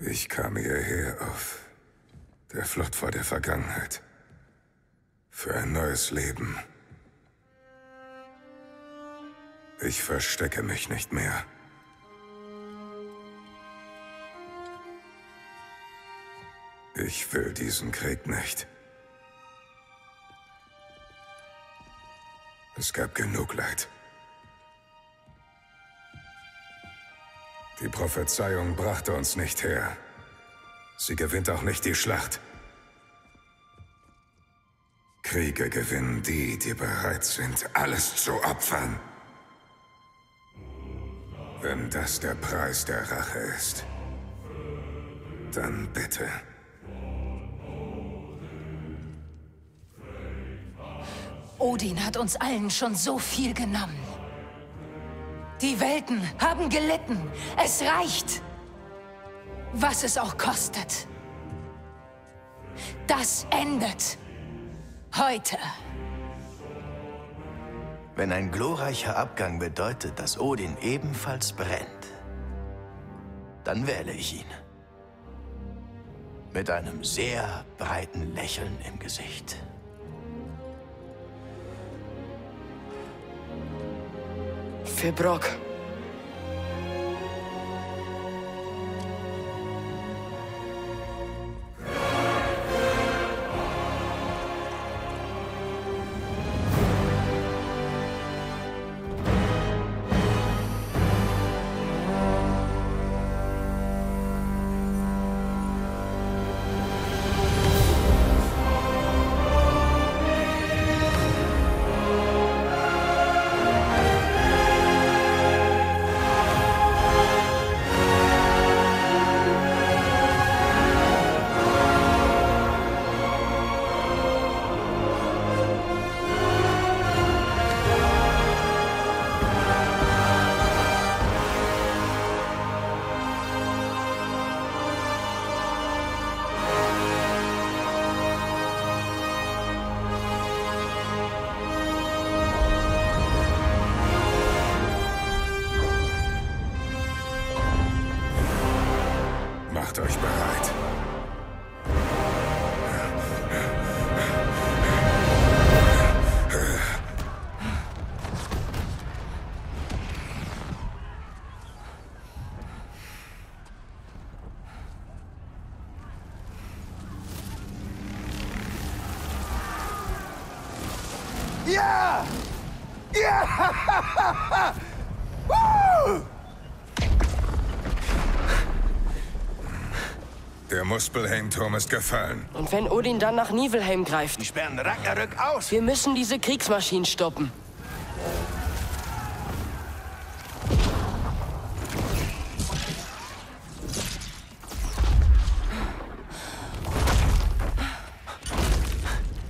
Ich kam hierher auf der Flucht vor der Vergangenheit. Für ein neues Leben. Ich verstecke mich nicht mehr. Ich will diesen Krieg nicht. Es gab genug Leid. Die Prophezeiung brachte uns nicht her. Sie gewinnt auch nicht die Schlacht. Kriege gewinnen die, die bereit sind, alles zu opfern. Wenn das der Preis der Rache ist, dann bitte. Odin hat uns allen schon so viel genommen. Die Welten haben gelitten. Es reicht. Was es auch kostet. Das endet. Heute. Wenn ein glorreicher Abgang bedeutet, dass Odin ebenfalls brennt, dann wähle ich ihn. Mit einem sehr breiten Lächeln im Gesicht. Für Muspelheim-Turm ist gefallen. Und wenn Odin dann nach Nibelheim greift, Die sperren Ragnarök aus. wir müssen diese Kriegsmaschinen stoppen.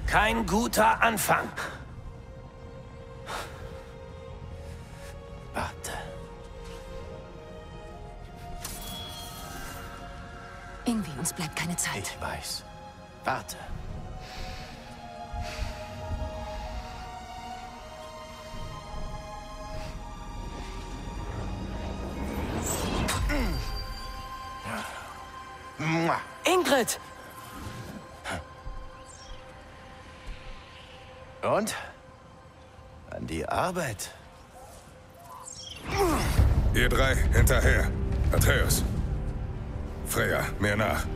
Kein guter Anfang. Bleibt keine Zeit. Ich weiß. Warte. Ingrid! Und? An die Arbeit. Ihr drei, hinterher. Atreus. Freya, mir nach.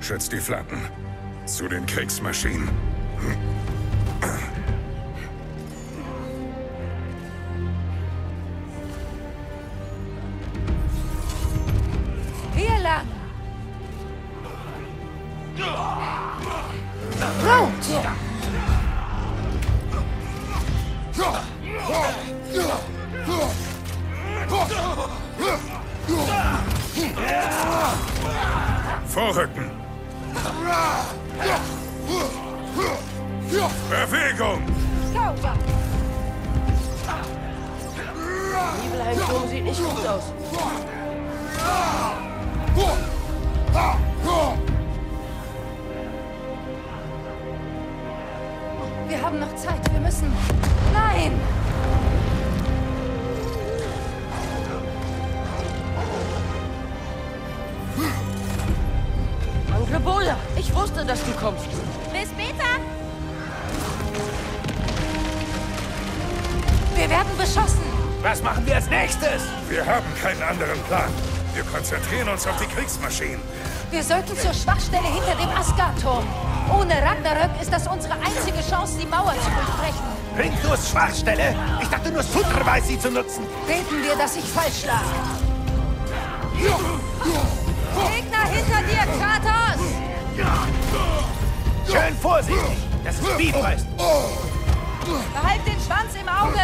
Schützt die Flanken. Zu den Kriegsmaschinen. Hier lang! Vorrücken! Bewegung! Nibelheim-Turm sieht nicht gut aus. Wir haben noch Zeit. Wir müssen... Nein! dass du kommst. Bis später. Wir werden beschossen. Was machen wir als nächstes? Wir haben keinen anderen Plan. Wir konzentrieren uns auf die Kriegsmaschinen. Wir sollten zur Schwachstelle hinter dem Asgard-Turm. Ohne Ragnarök ist das unsere einzige Chance, die Mauer zu durchbrechen. Ringnurs Schwachstelle? Ich dachte nur Sutra weiß, sie zu nutzen. Beten wir, dass ich falsch lag. Gegner hinter dir, Kratos! Schön vorsichtig. Das ist Bifrost. Behalt den Schwanz im Auge!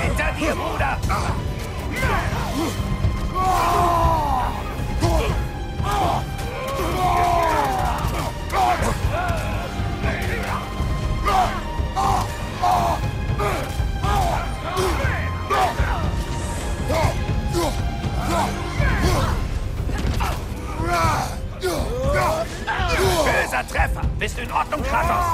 Hinter dir, Bruder. Böser Treffer. Bist du in Ordnung, Kratos?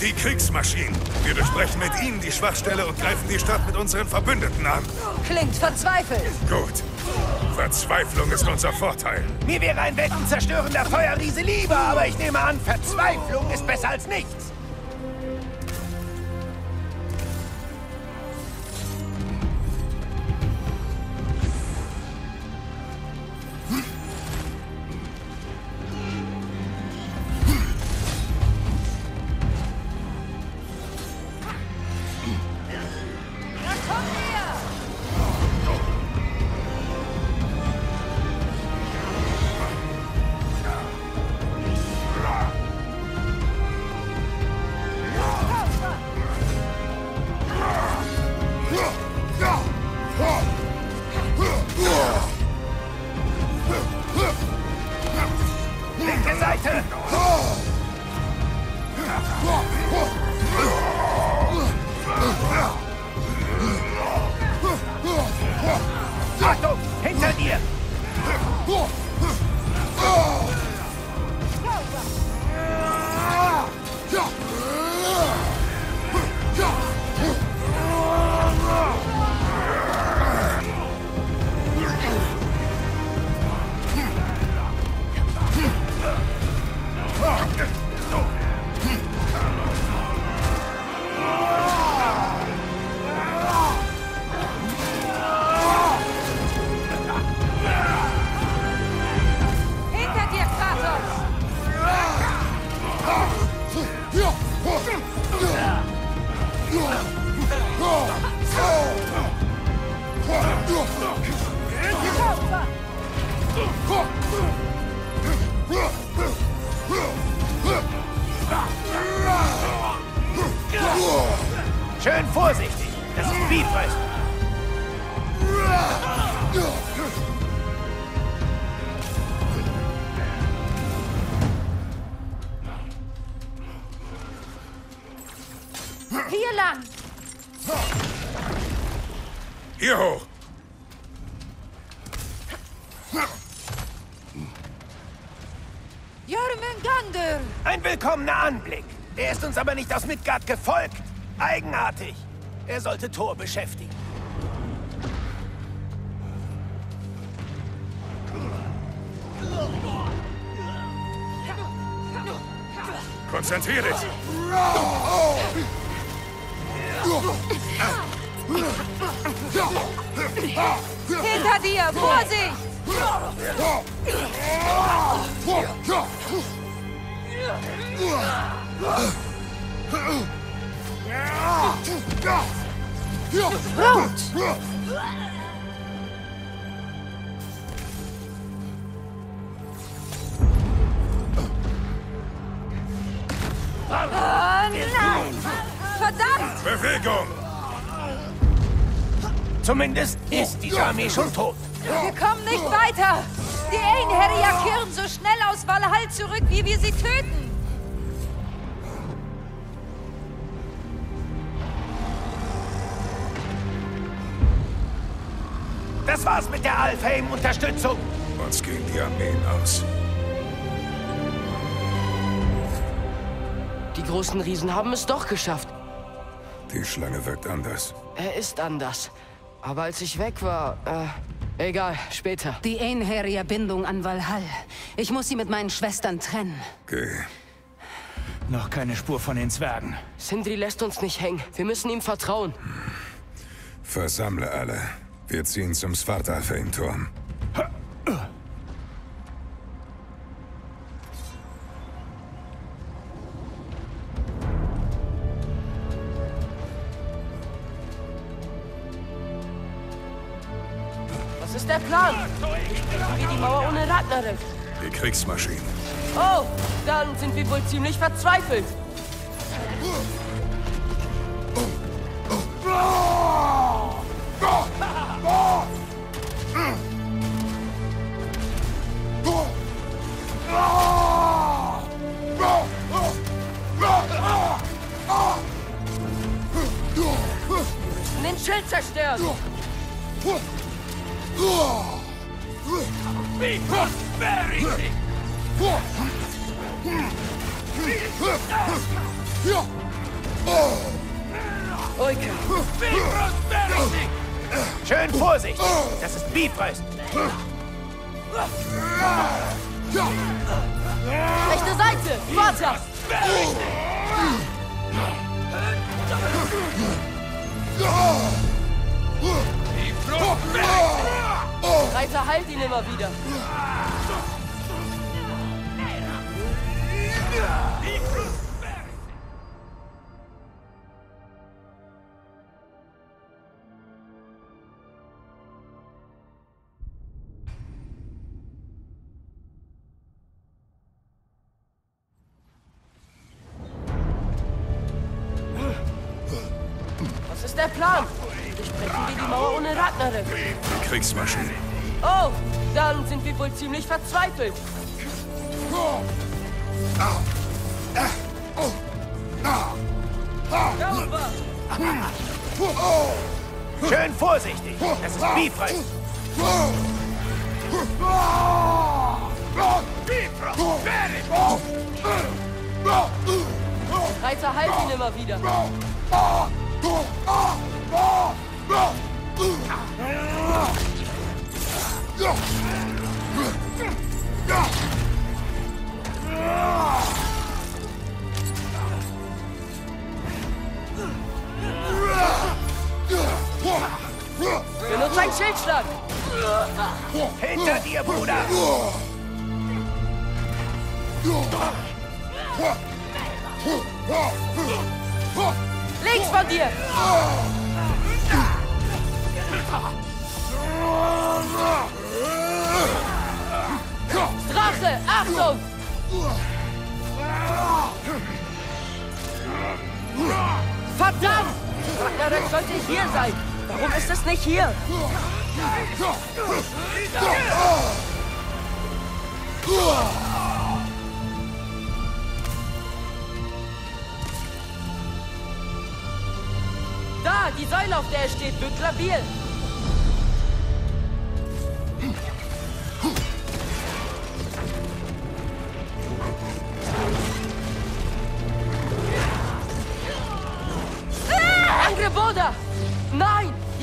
Die Kriegsmaschinen. Wir durchbrechen mit ihnen die Schwachstelle und greifen die Stadt mit unseren Verbündeten an. Klingt verzweifelt. Gut. Verzweiflung ist unser Vorteil. Mir wäre ein weltenzerstörender Feuerriese lieber, aber ich nehme an, Verzweiflung ist besser als nichts. Nicht aus Midgard gefolgt. Eigenartig. Er sollte Thor beschäftigen. Konzentrier dich. Hinter dir! Vorsicht! Oh nein! Verdammt! Bewegung. Zumindest ist diese Armee schon tot. Wir kommen nicht weiter! Die Einherjar kehren so schnell aus Valhall zurück, wie wir sie töten! Das war's mit der Alfheim-Unterstützung. Uns gehen die Armeen aus. Die großen Riesen haben es doch geschafft. Die Schlange wirkt anders. Er ist anders. Aber als ich weg war, äh, egal, später. Die Einherjer-Bindung an Valhall. Ich muss sie mit meinen Schwestern trennen. Geh. Noch keine Spur von den Zwergen. Sindri lässt uns nicht hängen. Wir müssen ihm vertrauen. Versammle alle. Wir ziehen zum Svartalfheim-Turm. Was ist der Plan? Wie die Mauer ohne Ragnarök. Die Kriegsmaschinen. Oh, dann sind wir wohl ziemlich verzweifelt. Den Schild zerstören! Oika! Schön vorsichtig. Das ist Bifrost. Rechte Seite! Vater! Reiter, halt ihn immer wieder! Was Sauber! Schön vorsichtig. Das ist Bifrost. Reiter, halt ihn immer wieder. Benutzt einen Schildschlag! Hinter dir, Bruder. Links von dir! Drache, Achtung! Verdammt! Ragnarök sollte hier sein. Warum ist es nicht hier? Da, die Säule, auf der er steht, wirkt labil.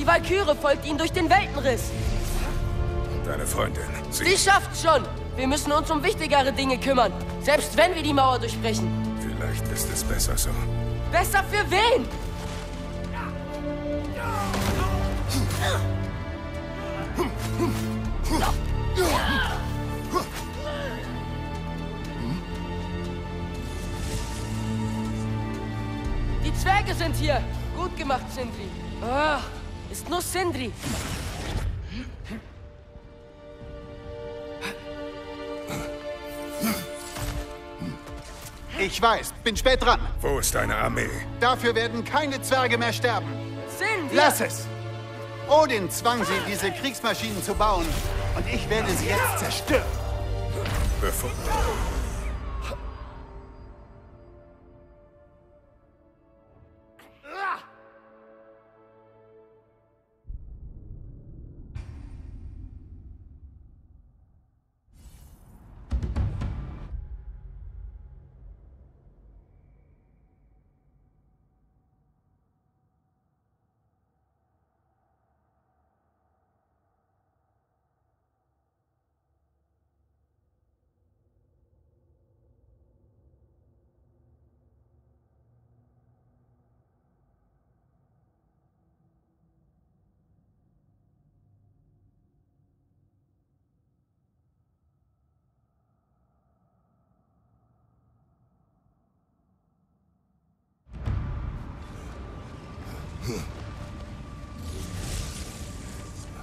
Valkyrie folgt ihnen durch den Weltenriss. Deine Freundin. Sie. Sie schafft's schon. Wir müssen uns um wichtigere Dinge kümmern. Selbst wenn wir die Mauer durchbrechen. Vielleicht ist es besser so. Besser für wen? Die Zwerge sind hier. Gut gemacht, Sindri. Ah, ist nur Sindri. Ich weiß, bin spät dran. Wo ist deine Armee? Dafür werden keine Zwerge mehr sterben. Sindri! Lass es! Odin zwang sie, diese Kriegsmaschinen zu bauen. Und ich werde sie jetzt zerstören. Bevor.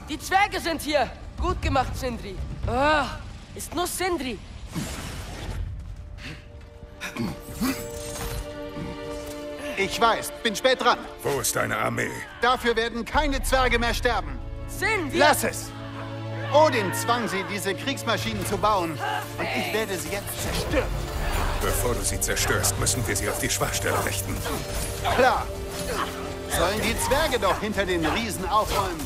Die Zwerge sind hier. Gut gemacht, Sindri. Ah, ist nur Sindri. Ich weiß, bin spät dran. Wo ist deine Armee? Dafür werden keine Zwerge mehr sterben. Sindri! Lass es! Odin zwang sie, diese Kriegsmaschinen zu bauen. Und ich werde sie jetzt zerstören. Bevor du sie zerstörst, müssen wir sie auf die Schwachstelle richten. Klar. Sollen die Zwerge doch hinter den Riesen aufräumen.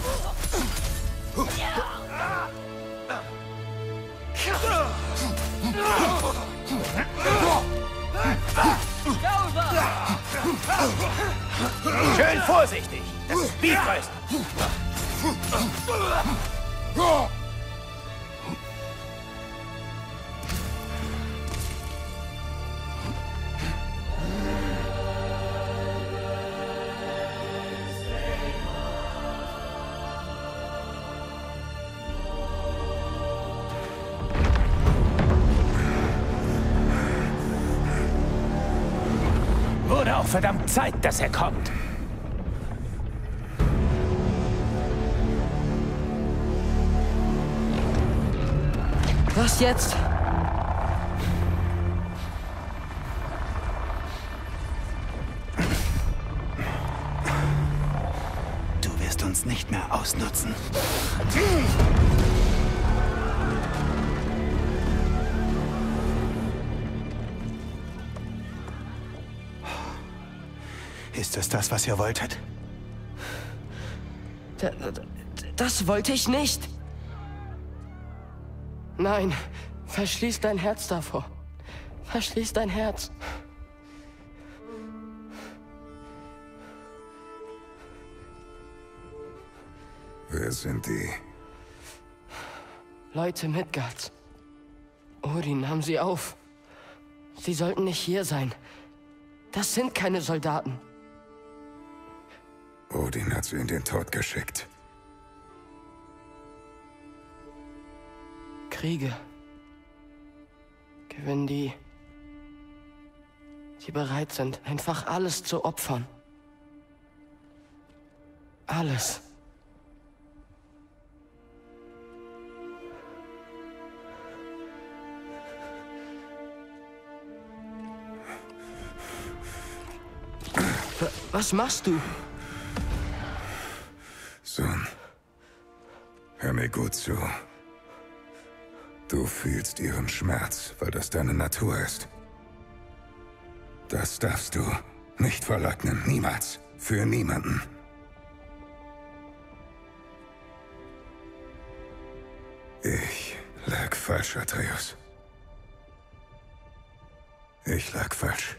Schön vorsichtig. Das ist Bifrost. Auch verdammt Zeit, dass er kommt. Was jetzt? Du wirst uns nicht mehr ausnutzen. Ist es das, was ihr wolltet? D das wollte ich nicht. Nein, verschließ dein Herz davor. Verschließ dein Herz. Wer sind die? Leute Midgards. Odin nahm sie auf. Sie sollten nicht hier sein. Das sind keine Soldaten. Odin hat sie in den Tod geschickt. Kriege gewinnen die, die bereit sind, einfach alles zu opfern. Alles. Wa- Was machst du? Sohn, hör mir gut zu. Du fühlst ihren Schmerz, weil das deine Natur ist. Das darfst du nicht verleugnen, niemals. Für niemanden. Ich lag falsch, Atreus. Ich lag falsch.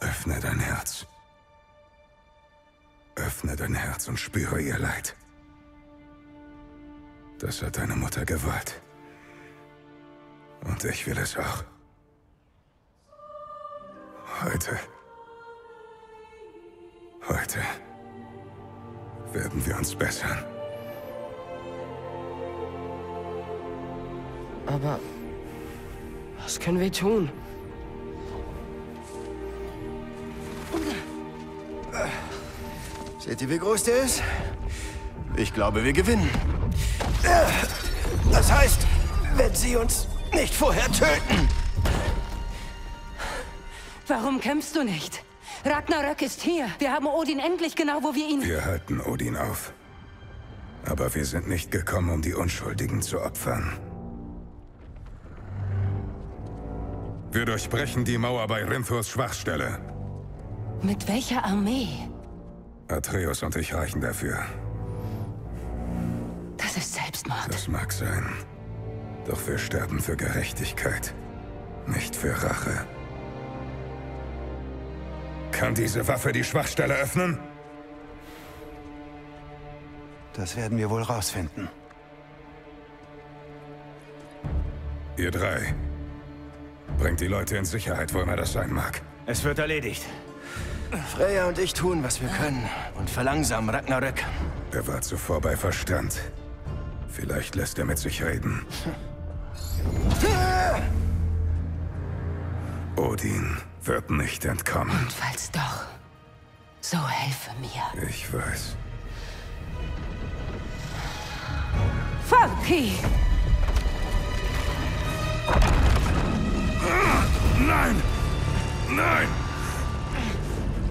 Öffne dein Herz. Öffne dein Herz und spüre ihr Leid. Das hat deine Mutter gewollt. Und ich will es auch. Heute. Heute werden wir uns bessern. Aber was können wir tun? Seht ihr, wie groß der ist? Ich glaube, wir gewinnen. Das heißt, wenn sie uns nicht vorher töten. Warum kämpfst du nicht? Ragnarök ist hier. Wir haben Odin endlich genau, wo wir ihn... Wir halten Odin auf. Aber wir sind nicht gekommen, um die Unschuldigen zu opfern. Wir durchbrechen die Mauer bei Rinthors Schwachstelle. Mit welcher Armee? Atreus und ich reichen dafür. Das ist Selbstmord. Das mag sein. Doch wir sterben für Gerechtigkeit, nicht für Rache. Kann diese Waffe die Schwachstelle öffnen? Das werden wir wohl rausfinden. Ihr drei. Bringt die Leute in Sicherheit, wo immer das sein mag. Es wird erledigt. Freya und ich tun, was wir können und verlangsamen Ragnarök. Er war zuvor bei Verstand. Vielleicht lässt er mit sich reden. Odin wird nicht entkommen. Und falls doch, So helfe mir. Ich weiß. Funky! Nein! Nein!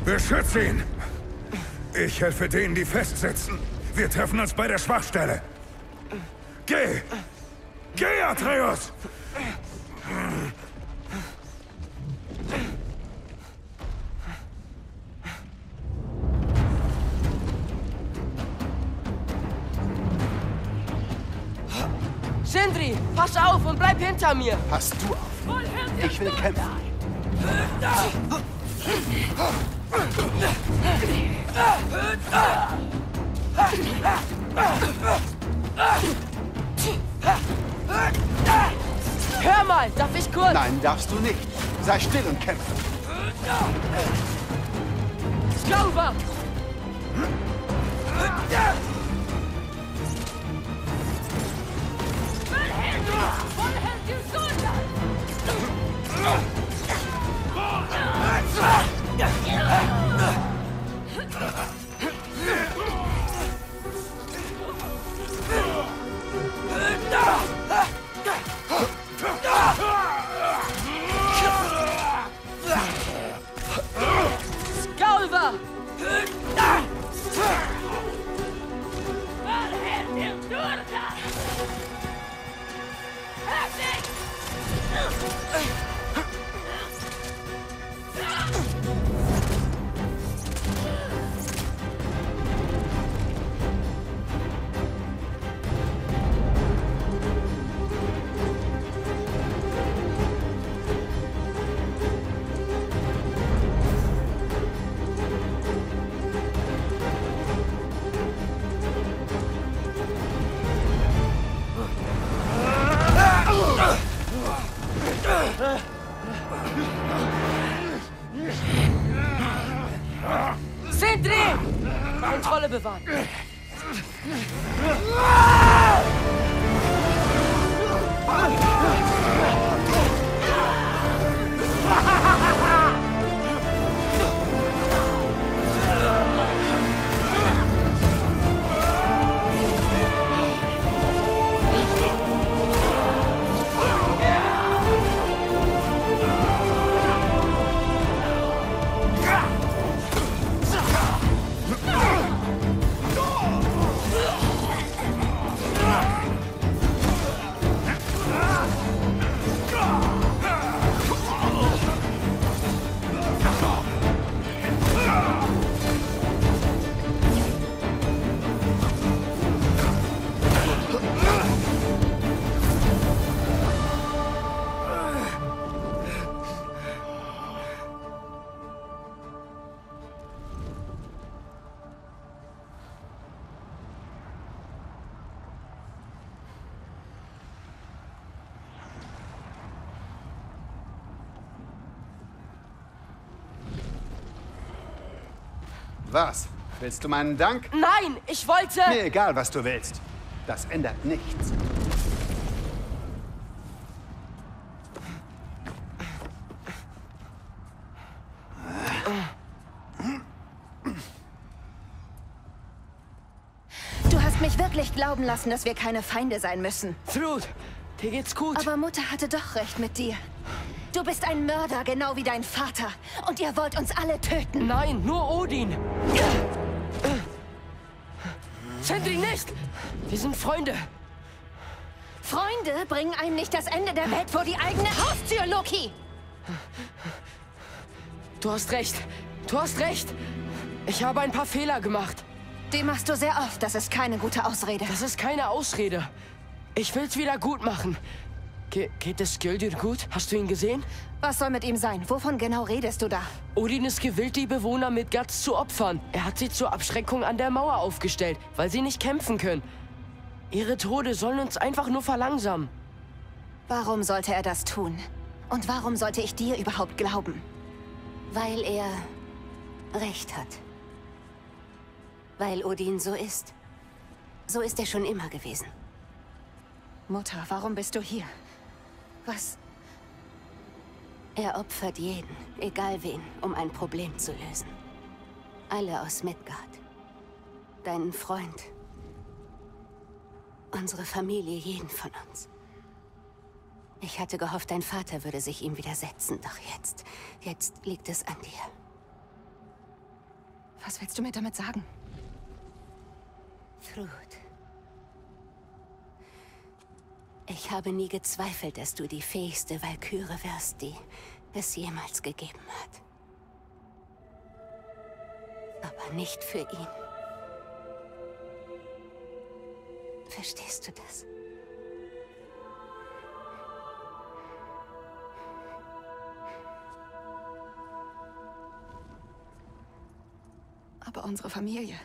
Beschütze ihn! Ich helfe denen, die festsitzen. Wir treffen uns bei der Schwachstelle. Geh! Geh, Atreus! Sindri, pass auf und bleib hinter mir. Passt du auf. Ich will kämpfen. Hör mal, darf ich kurz? Nein, darfst du nicht. Sei still und kämpfe. Skalva! Skalva! Was? Willst du meinen Dank? Nein, ich wollte... Mir egal, was du willst. Das ändert nichts. Du hast mich wirklich glauben lassen, dass wir keine Feinde sein müssen. Thrud, dir geht's gut. Aber Mutter hatte doch recht mit dir. Du bist ein Mörder, genau wie dein Vater. Und ihr wollt uns alle töten. Nein, nur Odin. Sindri nicht! Wir sind Freunde. Freunde bringen einem nicht das Ende der Welt vor die eigene Haustür, Loki. Du hast recht. Du hast recht. Ich habe ein paar Fehler gemacht. Die machst du sehr oft. Das ist keine gute Ausrede. Das ist keine Ausrede. Ich will's wieder gut machen. Ge geht es Skildir gut? Hast du ihn gesehen? Was soll mit ihm sein? Wovon genau redest du da? Odin ist gewillt, die Bewohner Midgards zu opfern. Er hat sie zur Abschreckung an der Mauer aufgestellt, weil sie nicht kämpfen können. Ihre Tode sollen uns einfach nur verlangsamen. Warum sollte er das tun? Und warum sollte ich dir überhaupt glauben? Weil er recht hat. Weil Odin so ist. So ist er schon immer gewesen. Mutter, warum bist du hier? Was? Er opfert jeden, egal wen, um ein Problem zu lösen. Alle aus Midgard. Deinen Freund. Unsere Familie, jeden von uns. Ich hatte gehofft, dein Vater würde sich ihm widersetzen, doch jetzt, jetzt liegt es an dir. Was willst du mir damit sagen? Thrud. Ich habe nie gezweifelt, dass du die fähigste Valkyrie wirst, die es jemals gegeben hat. Aber nicht für ihn. Verstehst du das? Aber unsere Familie.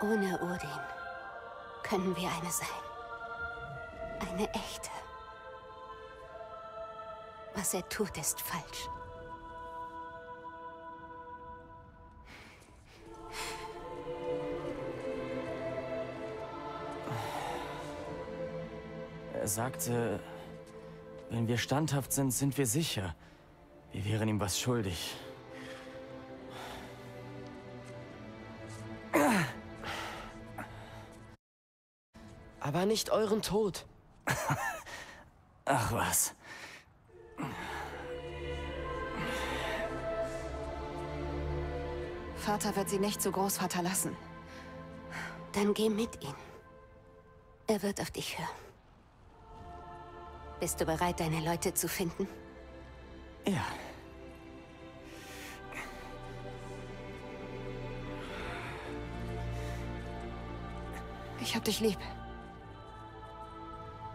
Ohne Odin können wir eine sein. Eine echte. Was er tut, ist falsch. Er sagte, wenn wir standhaft sind, sind wir sicher. Wir wären ihm was schuldig. Aber nicht euren Tod. Ach was. Vater wird sie nicht zu Großvater lassen. Dann geh mit ihm. Er wird auf dich hören. Bist du bereit, deine Leute zu finden? Ja. Ich hab dich lieb.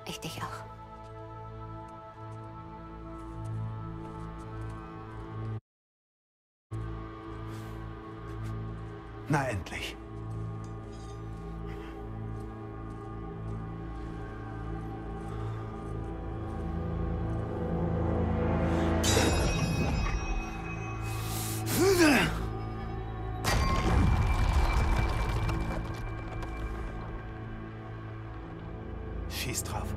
Ich dich auch. Na endlich. Cheestraf.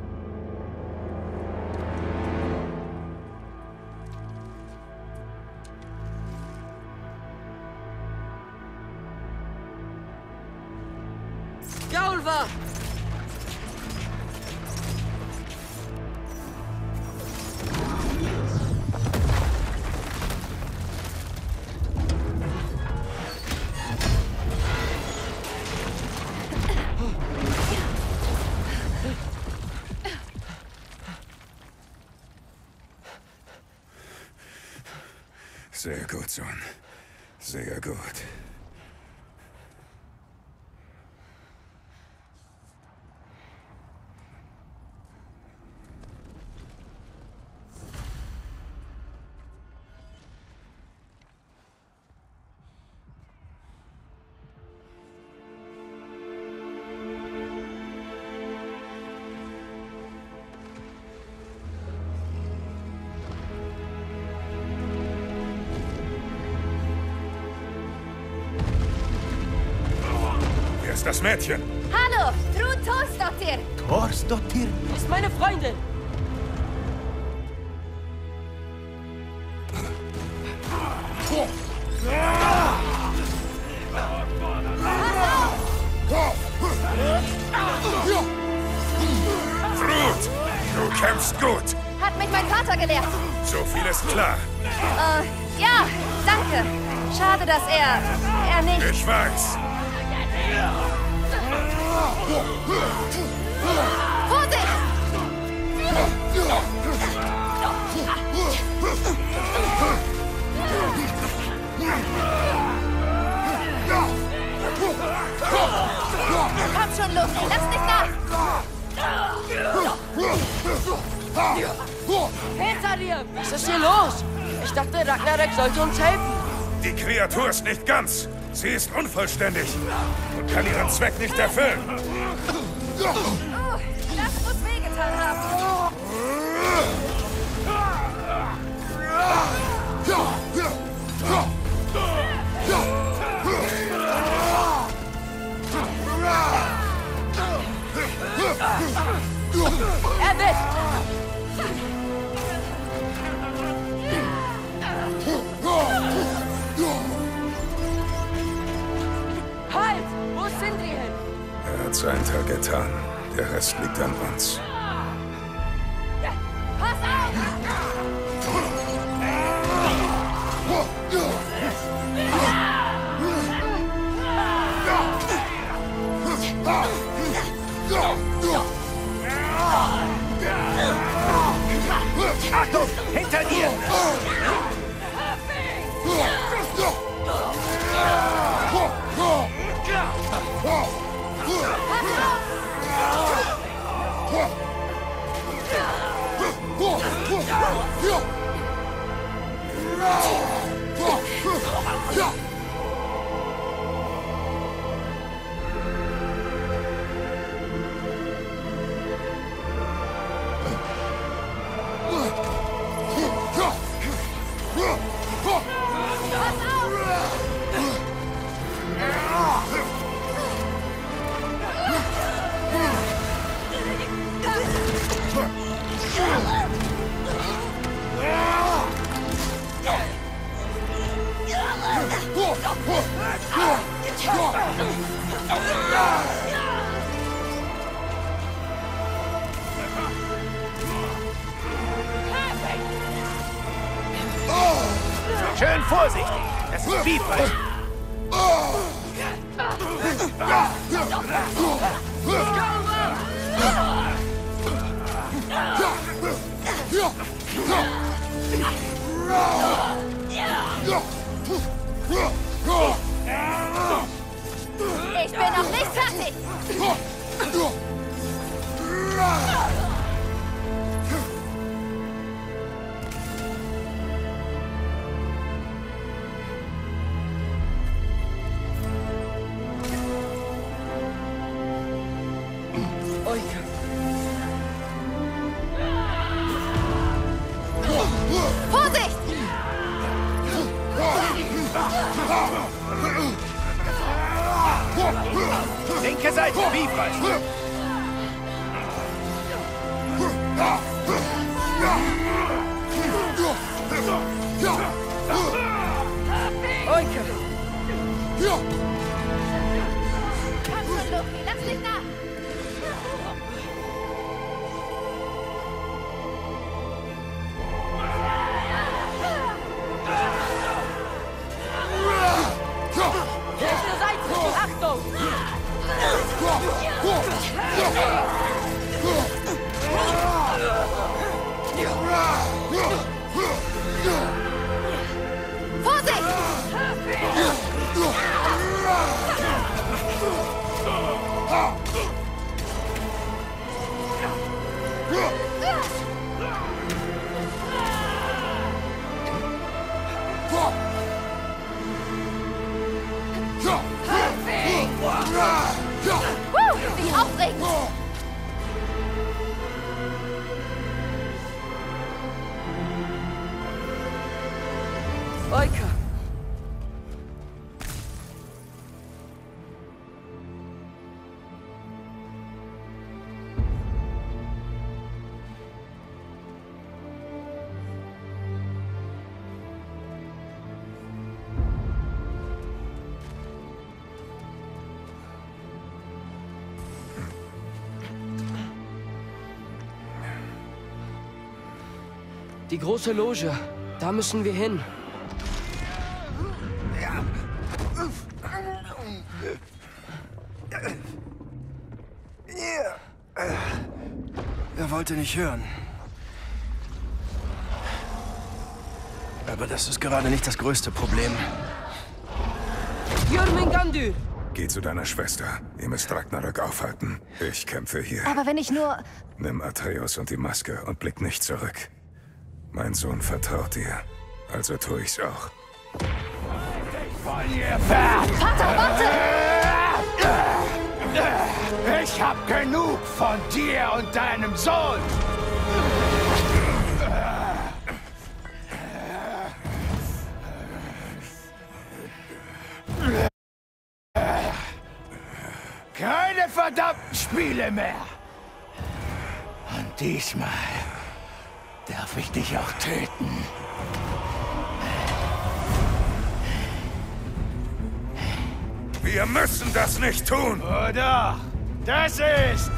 Sehr gut, Sohn. Sehr gut. Ist das Mädchen? Hallo, Thrud Thorsdottir. Thorsdottir? Ist meine Freundin! Ist nicht ganz. Sie ist unvollständig und kann ihren Zweck nicht erfüllen. Oh, das muss wehgetan haben. Sein Teil getan. Der Rest liegt an uns. Pass auf! Achtung! Hinter dir! Schön nicht große Loge. Da müssen wir hin. Er wollte nicht hören. Aber das ist gerade nicht das größte Problem. Jörmungandr! Geh zu deiner Schwester. Ihr müsst Ragnarök aufhalten. Ich kämpfe hier. Aber wenn ich nur... Nimm Atreus und die Maske und blick nicht zurück. Mein Sohn vertraut dir. Also tue ich's auch. Vater, warte! Ich hab genug von dir und deinem Sohn. Keine verdammten Spiele mehr. Und diesmal darf ich dich auch töten. Wir müssen das nicht tun! Oder? Das ist...